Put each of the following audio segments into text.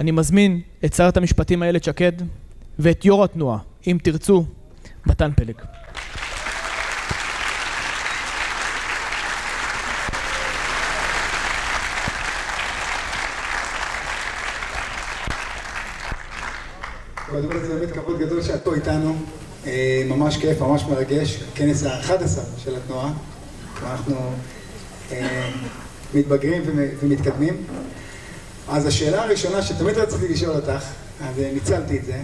אני מזמין את שרת המשפטים איילת שקד ואת יו"ר התנועה, אם תרצו, מתן פלג. קודם כל זה באמת כבוד גדול שאת פה איתנו, אה, ממש כיף, ממש מרגש, כנס ה-11 של התנועה, אנחנו אה, מתבגרים ומתקדמים. אז השאלה הראשונה שתמיד רציתי לשאול אותך, אז אה, ניצלתי את זה,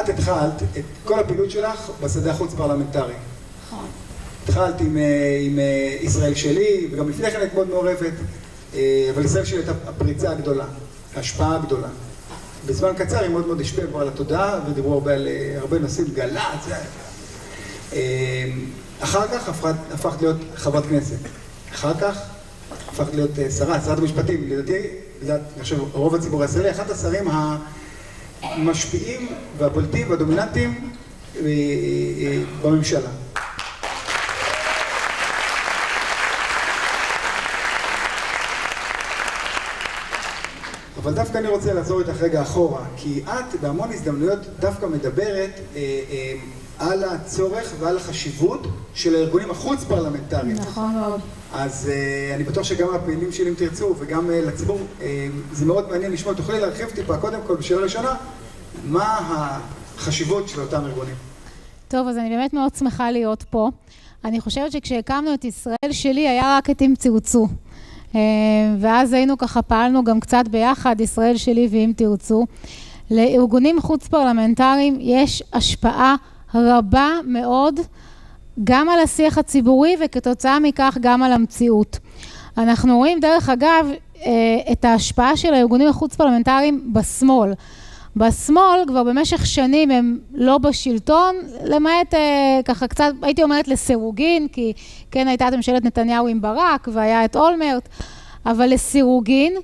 את התחלת את כל הפעילות שלך בשדה החוץ פרלמנטרי. נכון. התחלת עם, עם ישראל שלי, וגם לפני כן היית מאוד מעורבת, אבל ישראל שלי הייתה הפריצה הגדולה, ההשפעה הגדולה. בזמן קצר היא מאוד מאוד השפיעה כבר על התודעה, ודיברו הרבה על הרבה נושאים, גל"צ, אחר כך הפכת להיות חברת כנסת. אחר כך הפכת להיות שרה, שרת המשפטים. לדעתי, אני חושב, רוב הציבור הישראלי, אחד השרים המשפיעים והבולטים והדומיננטיים בממשלה. אבל דווקא אני רוצה לחזור איתך רגע אחורה, כי את בהמון הזדמנויות דווקא מדברת אה, אה, על הצורך ועל החשיבות של הארגונים החוץ פרלמנטריים. נכון מאוד. אז אה, אני בטוח שגם הפעילים שלי אם תרצו וגם אה, לציבור, אה, זה מאוד מעניין לשמוע, תוכלי להרחיב טיפה קודם כל בשאלה ראשונה, מה החשיבות של אותם ארגונים? טוב, אז אני באמת מאוד שמחה להיות פה. אני חושבת שכשהקמנו את ישראל שלי היה רק את אם תרצו. ואז היינו ככה, פעלנו גם קצת ביחד, ישראל שלי ואם תרצו. לארגונים חוץ פרלמנטריים יש השפעה רבה מאוד גם על השיח הציבורי וכתוצאה מכך גם על המציאות. אנחנו רואים דרך אגב אה, את ההשפעה של הארגונים החוץ פרלמנטריים בשמאל. בשמאל כבר במשך שנים הם לא בשלטון, למעט אה, ככה קצת, הייתי אומרת לסירוגין, כי כן הייתה את ממשלת נתניהו עם ברק והיה את אולמרט, אבל לסירוגין,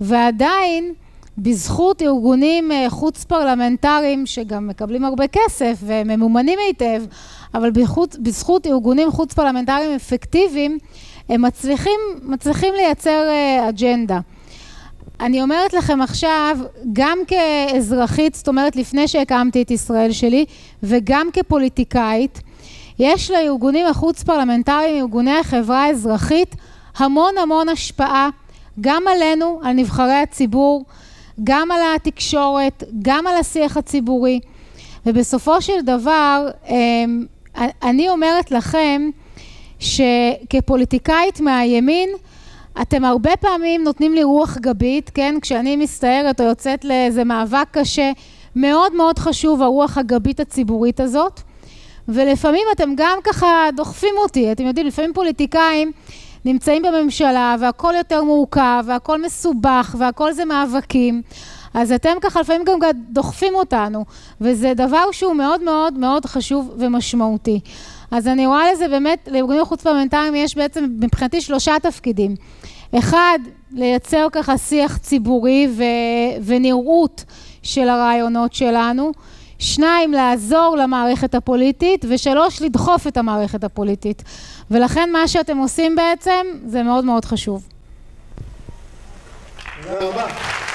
ועדיין בזכות ארגונים אה, חוץ פרלמנטריים שגם מקבלים הרבה כסף וממומנים היטב, אבל בזכות, בזכות ארגונים חוץ פרלמנטריים אפקטיביים, הם מצליחים, מצליחים לייצר אה, אג'נדה. אני אומרת לכם עכשיו, גם כאזרחית, זאת אומרת לפני שהקמתי את ישראל שלי, וגם כפוליטיקאית, יש לארגונים החוץ פרלמנטריים, ארגוני החברה האזרחית, המון המון השפעה, גם עלינו, על נבחרי הציבור, גם על התקשורת, גם על השיח הציבורי, ובסופו של דבר, אמ, אני אומרת לכם שכפוליטיקאית מהימין, אתם הרבה פעמים נותנים לי רוח גבית, כן? כשאני מסתערת או יוצאת לאיזה מאבק קשה, מאוד מאוד חשוב הרוח הגבית הציבורית הזאת. ולפעמים אתם גם ככה דוחפים אותי, אתם יודעים, לפעמים פוליטיקאים נמצאים בממשלה והכל יותר מורכב והכל מסובך והכל זה מאבקים, אז אתם ככה לפעמים גם דוחפים אותנו, וזה דבר שהוא מאוד מאוד מאוד חשוב ומשמעותי. אז אני רואה לזה באמת, לארגונים חוץ פרלמנטריים יש בעצם מבחינתי שלושה תפקידים. אחד, לייצר ככה שיח ציבורי ו... ונראות של הרעיונות שלנו. שניים, לעזור למערכת הפוליטית, ושלוש, לדחוף את המערכת הפוליטית. ולכן מה שאתם עושים בעצם, זה מאוד מאוד חשוב. תודה רבה.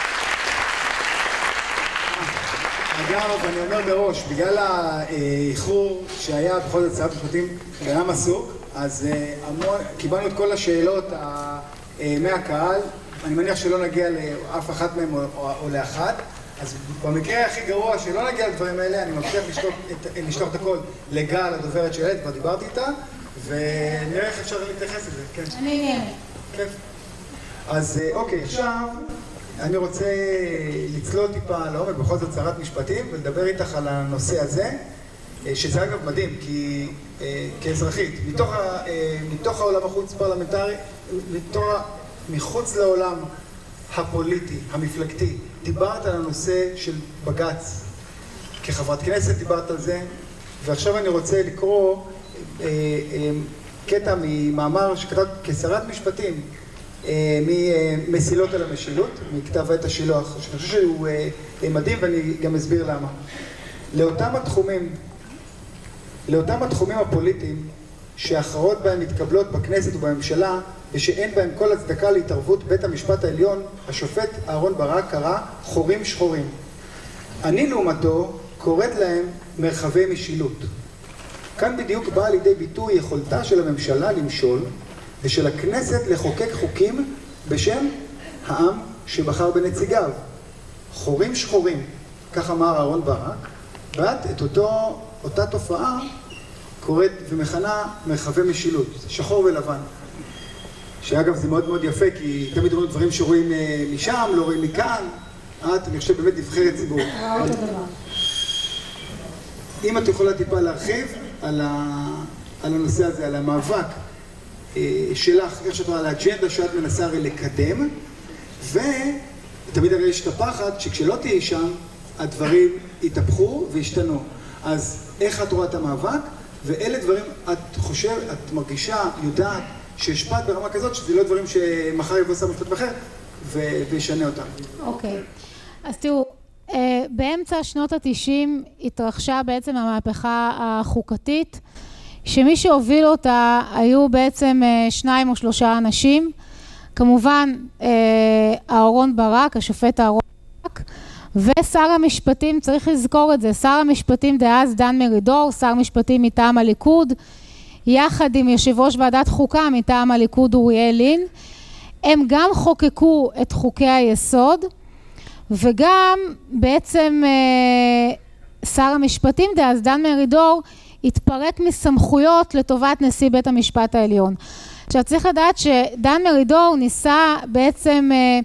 אגב, אני אומר מראש, בגלל האיחור שהיה בכל זאת שרת משפטים, גם עסוק, אז אה, המון, קיבלנו את כל השאלות מהקהל, אני מניח שלא נגיע לאף אחת מהן או, או, או לאחת, אז במקרה הכי גרוע שלא נגיע לדברים האלה, אני מבטיח לשלוח את, לשלוח את הכל לגל, הדוברת של עת, כבר דיברתי איתה, ונראה איך אפשר להתייחס לזה, כן. אני נהנה. כן. אז אה, אוקיי, עכשיו אני רוצה לצלול טיפה לעומק, בכל זאת שרת משפטים, ולדבר איתך על הנושא הזה, אה, שזה אגב מדהים, כי אה, כאזרחית, מתוך, מתוך העולם החוץ פרלמנטרי, מתוך, מחוץ לעולם הפוליטי, המפלגתי, דיברת על הנושא של בג"ץ. כחברת כנסת דיברת על זה, ועכשיו אני רוצה לקרוא אה, אה, קטע ממאמר שכתבת כשרת משפטים אה, ממסילות אל המשילות, מכתב עת השילוח, שאני חושב שהוא מדהים ואני גם אסביר למה. לאותם התחומים, לאותם התחומים הפוליטיים שהכרעות בהם מתקבלות בכנסת ובממשלה ושאין בהם כל הצדקה להתערבות בית המשפט העליון, השופט אהרן ברק קרא חורים שחורים. אני לעומתו קוראת להם מרחבי משילות. כאן בדיוק באה לידי ביטוי יכולתה של הממשלה למשול ושל הכנסת לחוקק חוקים בשם העם שבחר בנציגיו. חורים שחורים, כך אמר אהרן ברק, ואת את אותו, אותה תופעה קוראת ומכנה מרחבי משילות, שחור ולבן. שאגב זה מאוד מאוד יפה כי תמיד רואים דברים שרואים אה, משם, לא רואים מכאן. את, אני חושב, באמת נבחרת ציבור. אם את יכולה טיפה להרחיב על, ה... על הנושא הזה, על המאבק שלך, איך שאת רואה, האג'נדה שאת מנסה הרי לקדם, ותמיד הרי יש את הפחד שכשלא תהיי שם, הדברים יתהפכו וישתנו. אז איך את רואה את המאבק? ואלה דברים, את חושבת, את מרגישה, יודעת, שהשפעת ברמה כזאת, שזה לא דברים שמחר יבוא שר משפט אחר וישנה אותם. אוקיי. אז תראו, אה, באמצע שנות התשעים התרחשה בעצם המהפכה החוקתית, שמי שהוביל אותה היו בעצם אה, שניים או שלושה אנשים. כמובן, אה, אהרון ברק, השופט אהרון ברק, ושר המשפטים, צריך לזכור את זה, שר המשפטים דאז דן מרידור, שר משפטים מטעם הליכוד, יחד עם יושב ראש ועדת חוקה מטעם הליכוד אוריאל לין, הם גם חוקקו את חוקי היסוד וגם בעצם אה, שר המשפטים דאז דן מרידור התפרק מסמכויות לטובת נשיא בית המשפט העליון. עכשיו צריך לדעת שדן מרידור ניסה בעצם אה,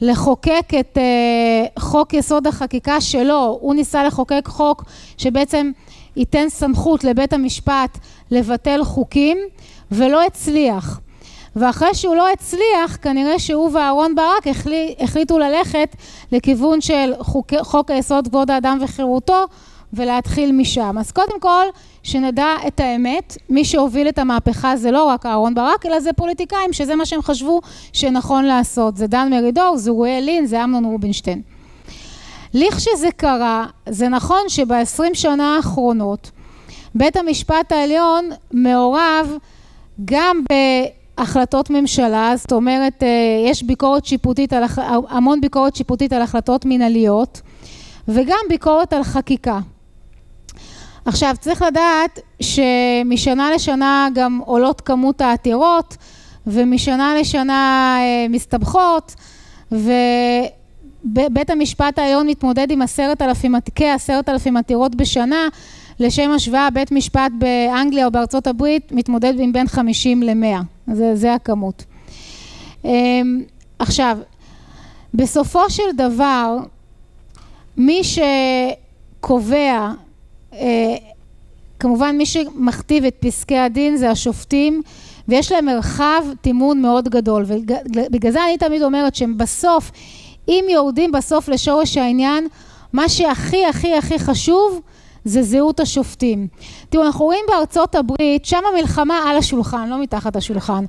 לחוקק את אה, חוק יסוד החקיקה שלו, הוא ניסה לחוקק חוק שבעצם ייתן סמכות לבית המשפט לבטל חוקים ולא הצליח. ואחרי שהוא לא הצליח, כנראה שהוא ואהרון ברק החליט, החליטו ללכת לכיוון של חוק, חוק היסוד כבוד האדם וחירותו ולהתחיל משם. אז קודם כל, שנדע את האמת, מי שהוביל את המהפכה זה לא רק אהרון ברק, אלא זה פוליטיקאים, שזה מה שהם חשבו שנכון לעשות. זה דן מרידור, זה אוריאל לין, זה אמנון רובינשטיין. לכשזה קרה, זה נכון שבעשרים שנה האחרונות בית המשפט העליון מעורב גם בהחלטות ממשלה, זאת אומרת יש ביקורת שיפוטית, על, המון ביקורת שיפוטית על החלטות מנהליות וגם ביקורת על חקיקה. עכשיו צריך לדעת שמשנה לשנה גם עולות כמות העתירות ומשנה לשנה מסתבכות ו... בית המשפט העליון מתמודד עם עשרת אלפים, כעשרת אלפים עתירות בשנה, לשם השוואה בית משפט באנגליה או בארצות הברית מתמודד עם בין חמישים למאה, זה, זה הכמות. עכשיו, בסופו של דבר, מי שקובע, כמובן מי שמכתיב את פסקי הדין זה השופטים ויש להם מרחב תימון מאוד גדול. ובגלל זה אני תמיד אומרת שהם בסוף אם יורדים בסוף לשורש העניין, מה שהכי הכי הכי חשוב זה זהות השופטים. תראו, אנחנו רואים בארצות הברית, שם המלחמה על השולחן, לא מתחת השולחן.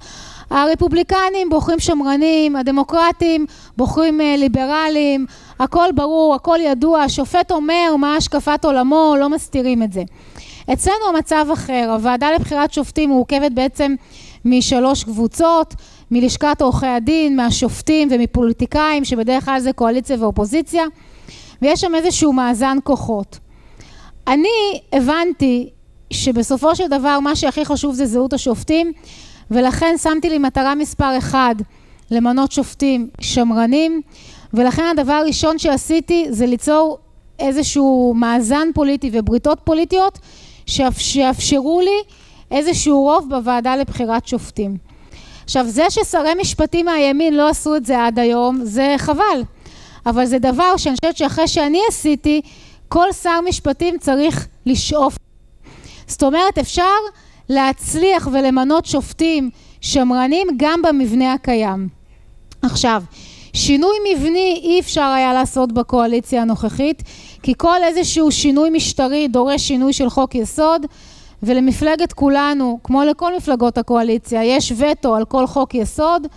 הרפובליקנים בוחרים שמרנים, הדמוקרטים בוחרים ליברלים, הכל ברור, הכל ידוע, השופט אומר מה השקפת עולמו, לא מסתירים את זה. אצלנו המצב אחר, הוועדה לבחירת שופטים מורכבת בעצם משלוש קבוצות, מלשכת עורכי הדין, מהשופטים ומפוליטיקאים שבדרך כלל זה קואליציה ואופוזיציה ויש שם איזשהו מאזן כוחות. אני הבנתי שבסופו של דבר מה שהכי חשוב זה זהות השופטים ולכן שמתי לי מטרה מספר אחד למנות שופטים שמרנים ולכן הדבר הראשון שעשיתי זה ליצור איזשהו מאזן פוליטי ובריתות פוליטיות שיאפשרו לי איזשהו רוב בוועדה לבחירת שופטים. עכשיו זה ששרי משפטים מהימין לא עשו את זה עד היום זה חבל אבל זה דבר שאני חושבת שאחרי שאני עשיתי כל שר משפטים צריך לשאוף. זאת אומרת אפשר להצליח ולמנות שופטים שמרנים גם במבנה הקיים. עכשיו שינוי מבני אי אפשר היה לעשות בקואליציה הנוכחית כי כל איזשהו שינוי משטרי דורש שינוי של חוק יסוד ולמפלגת כולנו, כמו לכל מפלגות הקואליציה, יש וטו על כל חוק יסוד.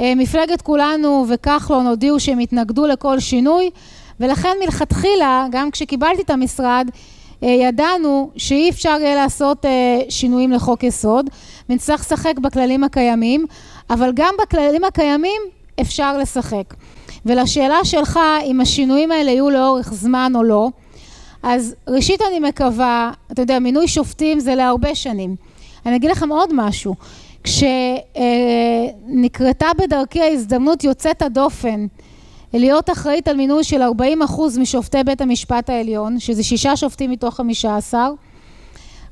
מפלגת כולנו וכחלון הודיעו שהם התנגדו לכל שינוי ולכן מלכתחילה, גם כשקיבלתי את המשרד, ידענו שאי אפשר יהיה לעשות שינויים לחוק יסוד ונצטרך לשחק בכללים הקיימים אבל גם בכללים הקיימים אפשר לשחק. ולשאלה שלך אם השינויים האלה יהיו לאורך זמן או לא, אז ראשית אני מקווה, אתה יודע, מינוי שופטים זה להרבה שנים. אני אגיד לכם עוד משהו, כשנקרתה בדרכי ההזדמנות יוצאת הדופן להיות אחראית על מינוי של 40 אחוז משופטי בית המשפט העליון, שזה שישה שופטים מתוך חמישה עשר,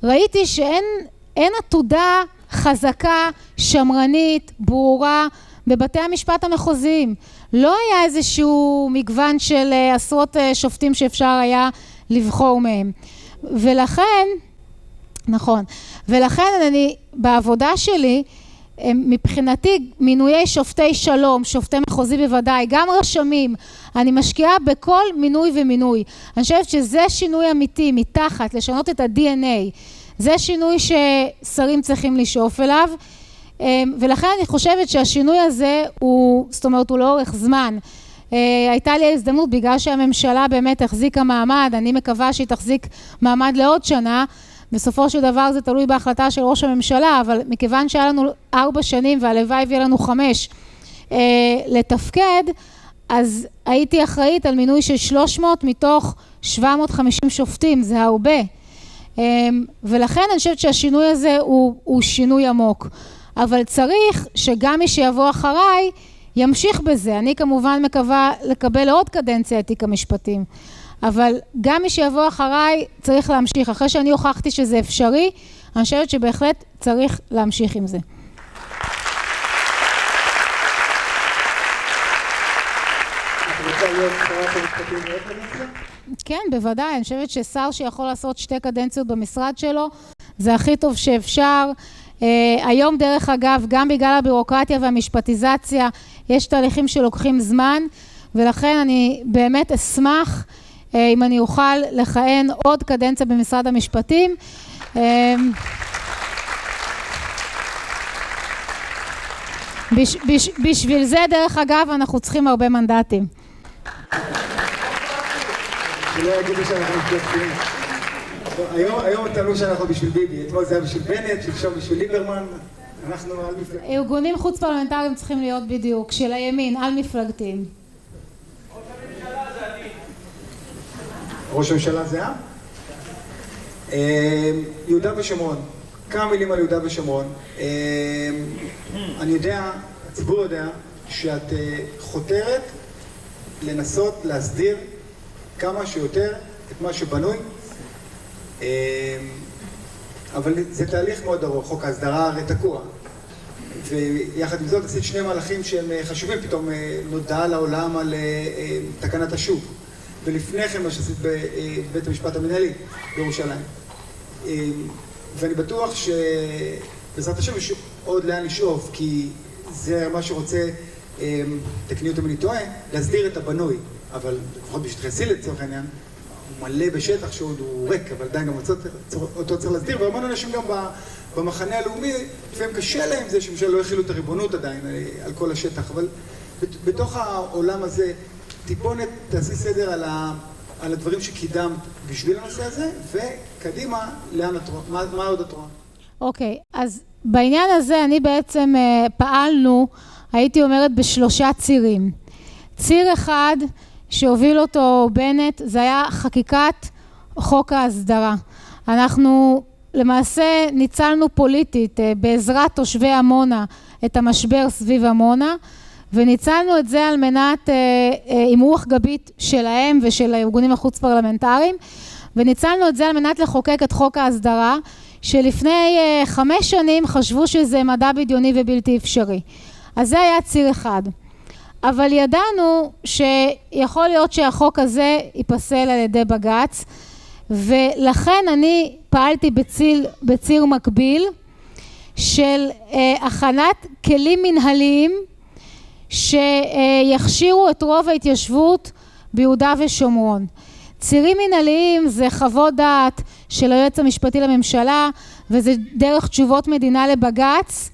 ראיתי שאין עתודה חזקה, שמרנית, ברורה, בבתי המשפט המחוזיים. לא היה איזשהו מגוון של אה, עשרות אה, שופטים שאפשר היה לבחור מהם. ולכן, נכון, ולכן אני בעבודה שלי מבחינתי מינויי שופטי שלום, שופטי מחוזי בוודאי, גם רשמים, אני משקיעה בכל מינוי ומינוי. אני חושבת שזה שינוי אמיתי מתחת, לשנות את ה-DNA. זה שינוי ששרים צריכים לשאוף אליו, אמ, ולכן אני חושבת שהשינוי הזה הוא, זאת אומרת, הוא לאורך זמן. אה, הייתה לי הזדמנות, בגלל שהממשלה באמת החזיקה מעמד, אני מקווה שהיא תחזיק מעמד לעוד שנה, בסופו של דבר זה תלוי בהחלטה של ראש הממשלה, אבל מכיוון שהיה לנו ארבע שנים והלוואי ויהיה לנו חמש אה, לתפקד, אז הייתי אחראית על מינוי של 300 מתוך 750 שופטים, זה הרבה. אה, ולכן אני חושבת שהשינוי הזה הוא, הוא שינוי עמוק. אבל צריך שגם מי שיבוא אחריי ימשיך בזה. אני כמובן מקווה לקבל עוד קדנציה את תיק המשפטים. אבל גם מי שיבוא אחריי צריך להמשיך. אחרי שאני הוכחתי שזה אפשרי, אני חושבת שבהחלט צריך להמשיך עם זה. כן, בוודאי. אני חושבת ששר שיכול לעשות שתי קדנציות במשרד שלו, זה הכי טוב שאפשר. Uh, היום דרך אגב, גם בגלל הבירוקרטיה והמשפטיזציה, יש תהליכים שלוקחים זמן, ולכן אני באמת אשמח אם אני אוכל לכהן עוד קדנציה במשרד המשפטים. אה, בש, בש, בשביל זה, דרך אגב, אנחנו צריכים הרבה מנדטים. היום טענו שאנחנו בשביל ביבי, אתמול זה היה בשביל בנט, שלשום בשביל ליברמן, אנחנו על מפלגתיים. ארגונים חוץ פרלמנטריים צריכים להיות בדיוק, של הימין, על מפלגתיים. ראש הממשלה זה העם. אה, יהודה ושומרון, כמה מילים על יהודה ושומרון. אה, אני יודע, הציבור יודע, שאת אה, חותרת לנסות להסדיר כמה שיותר את מה שבנוי, אבל זה תהליך מאוד ארוך, חוק ההסדרה הרי תקוע. ויחד עם זאת עשית שני מהלכים שהם חשובים, פתאום נודע לעולם על תקנת השוק. ולפני כן מה שעשית בבית המשפט המנהלי בירושלים. ואני בטוח שבעזרת השם יש עוד לאן לשאוף, כי זה מה שרוצה, תקני אותי אם אני טועה, להסדיר את הבנוי, אבל לפחות בשטחי C לצורך העניין, הוא מלא בשטח שעוד הוא ריק, אבל עדיין גם אותו צריך להסדיר, והמון אנשים גם במחנה הלאומי, לפעמים קשה להם זה שמשל לא הכילו את הריבונות עדיין אה, על כל השטח, אבל בתוך העולם הזה טיפונת תעשי סדר על, ה, על הדברים שקידמת בשביל הנושא הזה, וקדימה, לאן את רואה, מה, מה עוד את רואה? אוקיי, okay, אז בעניין הזה אני בעצם uh, פעלנו, הייתי אומרת, בשלושה צירים. ציר אחד שהוביל אותו בנט, זה היה חקיקת חוק ההסדרה. אנחנו למעשה ניצלנו פוליטית uh, בעזרת תושבי עמונה את המשבר סביב עמונה. וניצלנו את זה על מנת, אה, אה, עם רוח גבית שלהם ושל הארגונים החוץ פרלמנטריים, וניצלנו את זה על מנת לחוקק את חוק ההסדרה, שלפני אה, חמש שנים חשבו שזה מדע בדיוני ובלתי אפשרי. אז זה היה ציר אחד. אבל ידענו שיכול להיות שהחוק הזה ייפסל על ידי בג"ץ, ולכן אני פעלתי בציר, בציר מקביל של אה, הכנת כלים מנהליים שיכשירו את רוב ההתיישבות ביהודה ושומרון. צירים מנהליים זה חוות דעת של היועץ המשפטי לממשלה וזה דרך תשובות מדינה לבג"ץ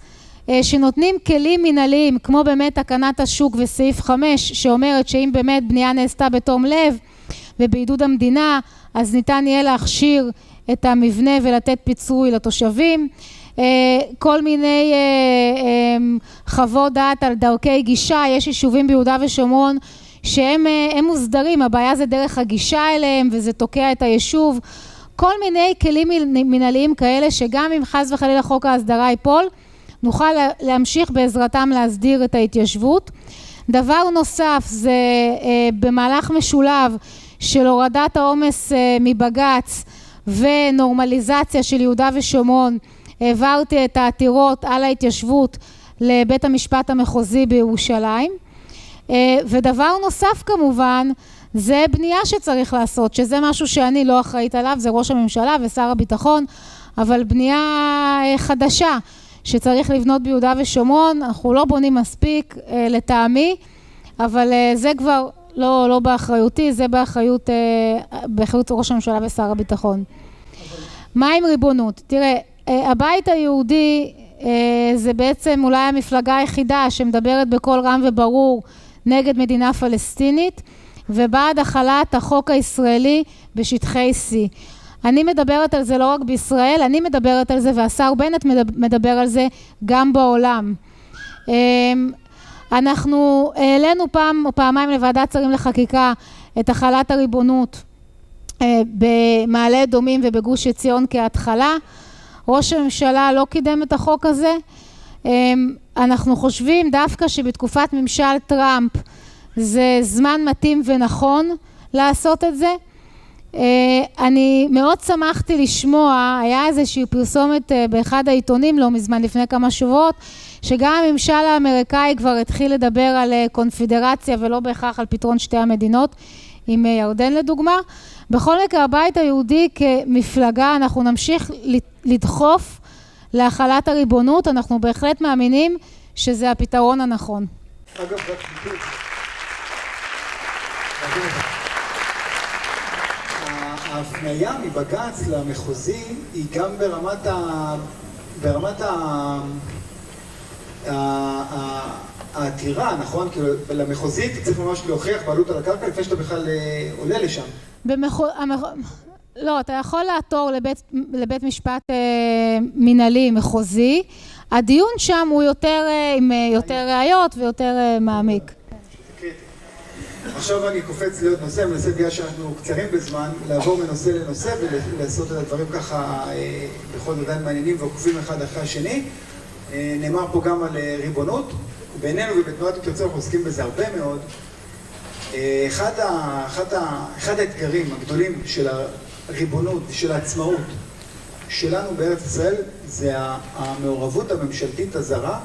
אה, שנותנים כלים מנהליים כמו באמת תקנת השוק וסעיף 5 שאומרת שאם באמת בנייה נעשתה בתום לב ובעידוד המדינה אז ניתן יהיה להכשיר את המבנה ולתת פיצוי לתושבים כל מיני חוות דעת על דרכי גישה, יש יישובים ביהודה ושומרון שהם מוסדרים, הבעיה זה דרך הגישה אליהם וזה תוקע את היישוב, כל מיני כלים מנהליים כאלה שגם אם חס וחלילה חוק ההסדרה ייפול, נוכל להמשיך בעזרתם להסדיר את ההתיישבות. דבר נוסף זה במהלך משולב של הורדת העומס מבג"ץ ונורמליזציה של יהודה ושומרון, העברתי את העתירות על ההתיישבות לבית המשפט המחוזי בירושלים. ודבר נוסף כמובן זה בנייה שצריך לעשות, שזה משהו שאני לא אחראית עליו, זה ראש הממשלה ושר הביטחון, אבל בנייה חדשה שצריך לבנות ביהודה ושומרון, אנחנו לא בונים מספיק לטעמי, אבל זה כבר לא, לא באחריותי, זה באחריות, באחריות ראש הממשלה ושר הביטחון. מה עם ריבונות? תראה, הבית היהודי זה בעצם אולי המפלגה היחידה שמדברת בקול רם וברור נגד מדינה פלסטינית ובעד החלת החוק הישראלי בשטחי C. אני מדברת על זה לא רק בישראל, אני מדברת על זה והשר בנט מדבר על זה גם בעולם. אנחנו העלינו פעם או פעמיים לוועדת שרים לחקיקה את החלת הריבונות במעלה אדומים ובגוש עציון כהתחלה, ראש הממשלה לא קידם את החוק הזה, אנחנו חושבים דווקא שבתקופת ממשל טראמפ זה זמן מתאים ונכון לעשות את זה. אני מאוד שמחתי לשמוע, היה איזושהי פרסומת באחד העיתונים לא מזמן לפני כמה שבועות, שגם הממשל האמריקאי כבר התחיל לדבר על קונפידרציה ולא בהכרח על פתרון שתי המדינות עם ירדן לדוגמה. בכל מקרה הבית היהודי כמפלגה אנחנו נמשיך לדחוף להחלת הריבונות, אנחנו בהחלט מאמינים שזה הפתרון הנכון. ההפניה מבג"ץ למחוזי היא גם ברמת ה... ברמת ה... העתירה, נכון? כאילו, למחוזית צריך ממש להוכיח בעלות על הקרקע לפני שאתה בכלל עולה לשם. לא, אתה יכול לעתור לבית משפט מנהלי מחוזי, הדיון שם הוא יותר עם יותר ראיות ויותר מעמיק. עכשיו אני קופץ לעוד נושא, מנסה בגלל שאנחנו קצרים בזמן, לעבור מנושא לנושא ולעשות את הדברים ככה בכל זאת עדיין מעניינים ועוקבים אחד אחרי השני. נאמר פה גם על ריבונות, בינינו ובתנועת אם תרצו אנחנו עוסקים בזה הרבה מאוד. אחד האתגרים הגדולים של הריבונות ושל העצמאות שלנו בארץ ישראל זה המעורבות הממשלתית הזרה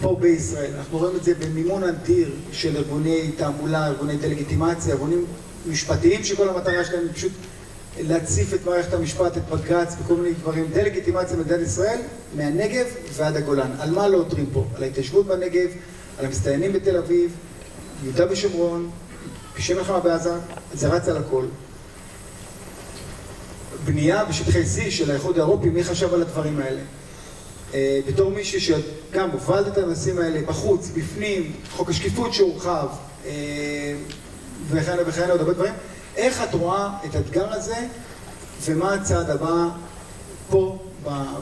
פה בישראל. אנחנו רואים את זה במימון אדיר של ארגוני תעמולה, ארגוני דה-לגיטימציה, ארגונים משפטיים שכל המטרה שלהם היא פשוט להציף את מערכת המשפט, את בג"ץ וכל מיני דברים. דה-לגיטימציה במדינת ישראל מהנגב ועד הגולן. על מה לא עותרים פה? על ההתיישבות בנגב, על המסתננים בתל אביב, יהודה ושומרון, פשעי מלחמה בעזה, זה רץ על הכל. בנייה בשטחי C של האיחוד האירופי, מי חשב על הדברים האלה? בתור מישהו שגם הובלת את הנושאים האלה בחוץ, בפנים, חוק השקיפות שהורחב וכן וכן עוד הרבה דברים, איך את רואה את האתגר הזה ומה הצעד הבא פה,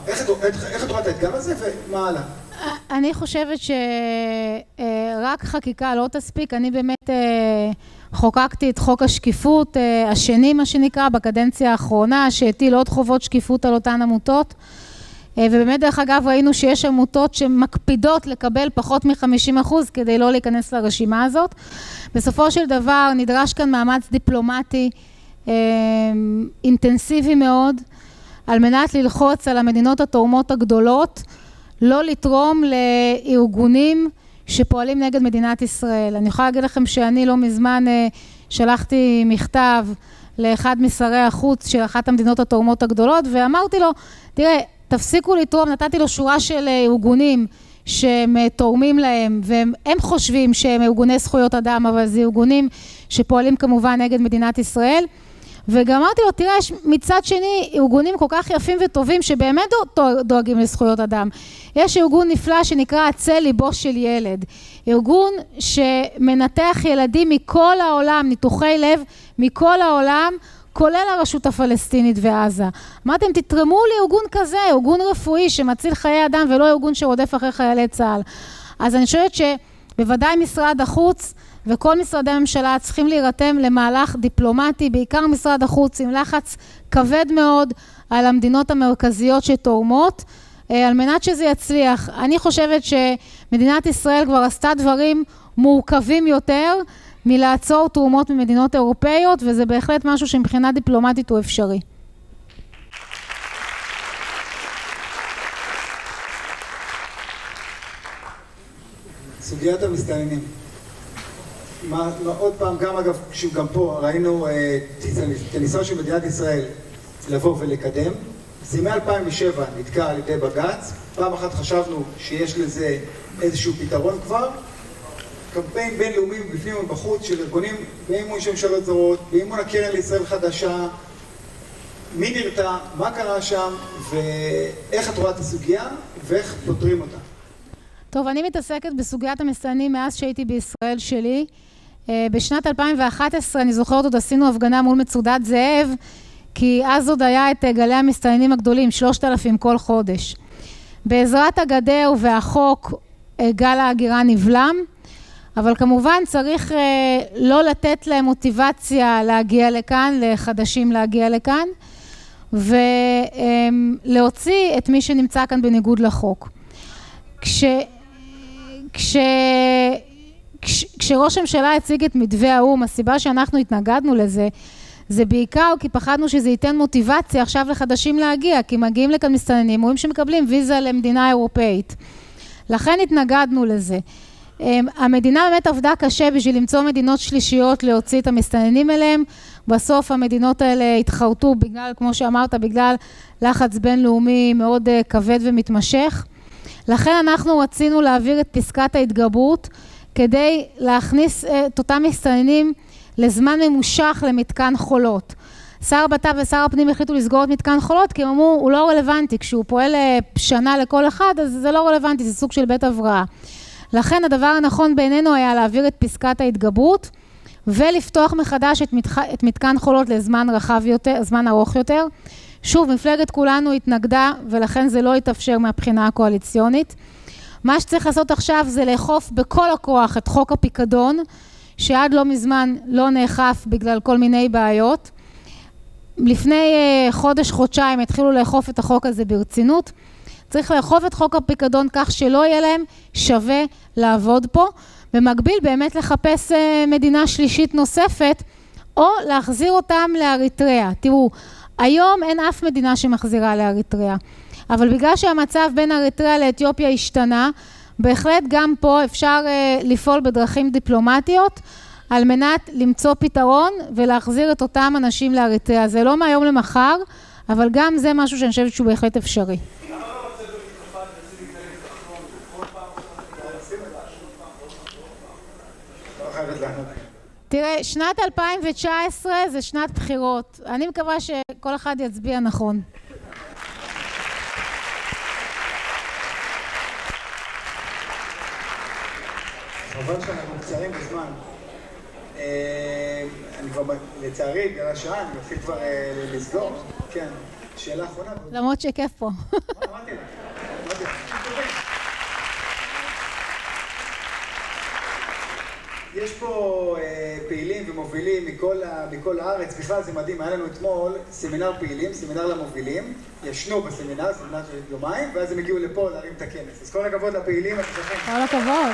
איך את רואה את האתגר הזה ומה הלאה? אני חושבת שרק חקיקה לא תספיק, אני באמת חוקקתי את חוק השקיפות השני מה שנקרא בקדנציה האחרונה שהטיל עוד חובות שקיפות על אותן עמותות ובאמת דרך אגב ראינו שיש עמותות שמקפידות לקבל פחות מחמישים אחוז כדי לא להיכנס לרשימה הזאת. בסופו של דבר נדרש כאן מאמץ דיפלומטי אינטנסיבי מאוד על מנת ללחוץ על המדינות התורמות הגדולות לא לתרום לארגונים שפועלים נגד מדינת ישראל. אני יכולה להגיד לכם שאני לא מזמן שלחתי מכתב לאחד משרי החוץ של אחת המדינות התורמות הגדולות ואמרתי לו תראה תפסיקו לתרום, נתתי לו שורה של ארגונים שהם תורמים להם והם חושבים שהם ארגוני זכויות אדם אבל זה ארגונים שפועלים כמובן נגד מדינת ישראל. וגם אמרתי לו תראה יש מצד שני ארגונים כל כך יפים וטובים שבאמת דואגים לזכויות אדם. יש ארגון נפלא שנקרא הצל ליבו של ילד ארגון שמנתח ילדים מכל העולם, ניתוחי לב מכל העולם כולל הרשות הפלסטינית ועזה. אמרתם, תתרמו לארגון כזה, ארגון רפואי שמציל חיי אדם ולא ארגון שרודף אחרי חיילי צה"ל. אז אני חושבת שבוודאי משרד החוץ וכל משרדי הממשלה צריכים להירתם למהלך דיפלומטי, בעיקר משרד החוץ, עם לחץ כבד מאוד על המדינות המרכזיות שתורמות, אה, על מנת שזה יצליח. אני חושבת שמדינת ישראל כבר עשתה דברים מורכבים יותר מלעצור תרומות ממדינות אירופאיות, וזה בהחלט משהו שמבחינה דיפלומטית הוא אפשרי. סוגיית המסתננים. מה, מה, עוד פעם, גם אגב, גם פה ראינו אה, הניסיון של מדינת ישראל לבוא ולקדם. זה מ-2007 נתקע על ידי בג"ץ, פעם אחת חשבנו שיש לזה איזשהו פתרון כבר. קמפיין בינלאומי בפנים ובחוץ של ארגונים באימון של ממשלות זרות, באימון הקרן לישראל חדשה, מי נרתע, מה קרה שם, ואיך את רואה את הסוגיה, ואיך פותרים אותה. טוב, אני מתעסקת בסוגיית המסתננים מאז שהייתי בישראל שלי. אה, בשנת 2011, אני זוכרת עוד עשינו הפגנה מול מצודת זאב, כי אז עוד היה את אה, גלי המסתננים הגדולים, 3,000 כל חודש. בעזרת הגדר והחוק אה, גל ההגירה נבלם, אבל כמובן צריך לא לתת להם מוטיבציה להגיע לכאן, לחדשים להגיע לכאן, ולהוציא את מי שנמצא כאן בניגוד לחוק. כש... כש... כש, כשראש הממשלה הציג את מתווה האו"ם, הסיבה שאנחנו התנגדנו לזה, זה בעיקר כי פחדנו שזה ייתן מוטיבציה עכשיו לחדשים להגיע, כי מגיעים לכאן מסתננים, רואים שמקבלים ויזה למדינה אירופאית. לכן התנגדנו לזה. אמ, המדינה באמת עבדה קשה בשביל למצוא מדינות שלישיות להוציא את המסתננים אליהם. בסוף המדינות האלה התחרטו בגלל, כמו שאמרת, בגלל לחץ בינלאומי מאוד אה, כבד ומתמשך. לכן אנחנו רצינו להעביר את פסקת ההתגברות כדי להכניס אה, את אותם מסתננים לזמן ממושך למתקן חולות. שר הבט"פ ושר הפנים החליטו לסגור את מתקן חולות כי הם אמרו הוא לא רלוונטי, כשהוא פועל אה, שנה לכל אחד אז זה לא רלוונטי, זה סוג של בית הבראה. לכן הדבר הנכון בעינינו היה להעביר את פסקת ההתגברות ולפתוח מחדש את, מתח... את מתקן חולות לזמן רחב יותר, זמן ארוך יותר. שוב, מפלגת כולנו התנגדה ולכן זה לא התאפשר מהבחינה הקואליציונית. מה שצריך לעשות עכשיו זה לאכוף בכל הכוח את חוק הפיקדון, שעד לא מזמן לא נאכף בגלל כל מיני בעיות. לפני אה, חודש-חודשיים התחילו לאכוף את החוק הזה ברצינות. צריך לאכוף את חוק הפיקדון כך שלא יהיה להם שווה לעבוד פה. במקביל באמת לחפש אה, מדינה שלישית נוספת, או להחזיר אותם לאריתריאה. תראו, היום אין אף מדינה שמחזירה לאריתריאה. אבל בגלל שהמצב בין אריתריאה לאתיופיה השתנה, בהחלט גם פה אפשר uh, לפעול בדרכים דיפלומטיות על מנת למצוא פתרון ולהחזיר את אותם אנשים לאריתריאה. זה לא מהיום למחר, אבל גם זה משהו שאני חושבת שהוא בהחלט אפשרי. תראה, שנת 2019 זה שנת בחירות. אני מקווה שכל אחד יצביע נכון. חבל שאנחנו קצרים בזמן. אה, אני כבר, לצערי, בגלל השעה, אני מתחיל כבר אה, לסגור. כן, שאלה אחרונה. למרות שכיף פה. אמרתי לך, אמרתי לך. יש פה אה, פעילים ומובילים מכל, ה, מכל הארץ, בכלל זה מדהים, היה לנו אתמול סמינר פעילים, סמינר למובילים, ישנו בסמינר, סמינר של יומיים, ואז הם הגיעו לפה להרים את הכנס. אז כל הכבוד לפעילים, כל הכבוד.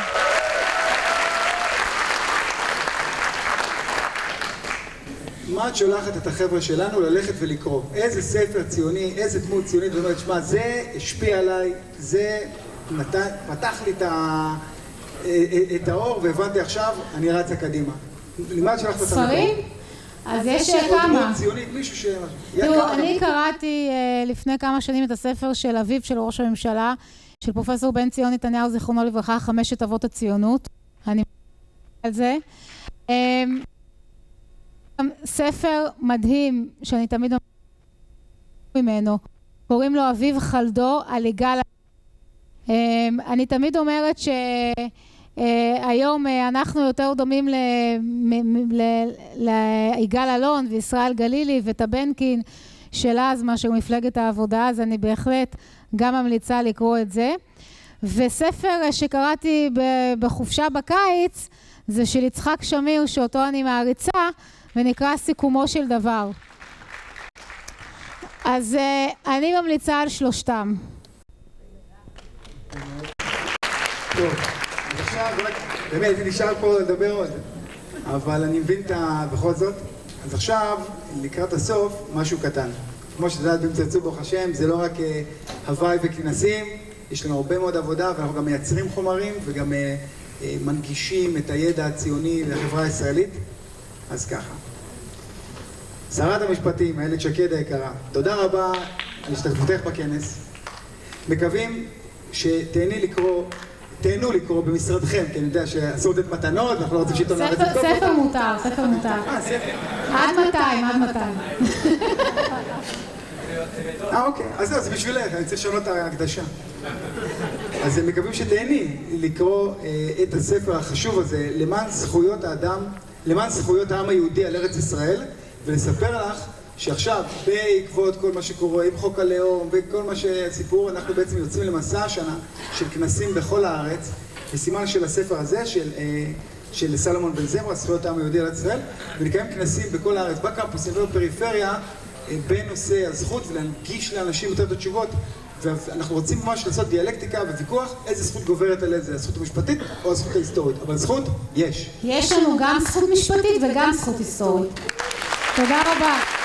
מה את שולחת את החבר'ה שלנו ללכת ולקרוא? איזה ספר ציוני, איזה דמות ציונית, ואומרת, שמע, זה השפיע עליי, זה פתח לי את ה... אה, אה, את האור והבנתי עכשיו, אני רצה קדימה. למה את שלחת אותם? ספרים? אז יש כמה. ציונית, מישהו ש... תראו, אני קראתי אה, לפני כמה שנים את הספר של אביו של ראש הממשלה, של פרופסור בן ציון נתניהו, זיכרונו לברכה, חמשת אבות הציונות. אני על זה. אמ, ספר מדהים, שאני תמיד אומרת ממנו, קוראים לו אביב חלדו על יגאל אמ, אני תמיד אומרת היום אנחנו יותר דומים ליגאל אלון וישראל גלילי וטבנקין של אז, מאשר מפלגת העבודה, אז אני בהחלט גם ממליצה לקרוא את זה. וספר שקראתי בחופשה בקיץ זה של יצחק שמיר שאותו אני מעריצה ונקרא סיכומו של דבר. אז אני ממליצה על שלושתם. טוב, עכשיו באמת הייתי נשאר פה לדבר עוד, אבל אני מבין את ה... בכל זאת. אז עכשיו, לקראת הסוף, משהו קטן. כמו שאת יודעת, באמצע יצאו ברוך השם, זה לא רק הוואי וכנסים, יש לנו הרבה מאוד עבודה ואנחנו גם מייצרים חומרים וגם מנגישים את הידע הציוני לחברה הישראלית. אז ככה. שרת המשפטים, איילת שקד היקרה, תודה רבה על השתתפותך בכנס. מקווים שתהני לקרוא, תהנו לקרוא במשרדכם, כי אני יודע שאסור לתת מתנות ואנחנו לא רוצים שעיתון הארץ יתקוף. ספר מותר, ספר מותר. אה, ספר. עד 200, עד 200. אה, אוקיי. אז זהו, זה בשבילך, אני צריך לשנות את ההקדשה. אז הם מקווים שתהני לקרוא את הספר החשוב הזה למען זכויות האדם, למען זכויות העם היהודי על ארץ ישראל, ולספר לך שעכשיו, בעקבות כל מה שקורה עם חוק הלאום וכל מה שהסיפור, אנחנו בעצם יוצאים למסע השנה של כנסים בכל הארץ, בסימן של הספר הזה, של, של סלומון בן זמרה, זכויות העם היהודי על ישראל, ונקיים כנסים בכל הארץ, בקמפוסים ובפריפריה, בנושא הזכות ולהנגיש לאנשים יותר את התשובות ואנחנו רוצים ממש לעשות דיאלקטיקה וויכוח איזה זכות גוברת על איזה, הזכות המשפטית או הזכות ההיסטורית, אבל זכות יש. יש לנו גם זכות משפטית וגם זכות היסטורית. תודה רבה.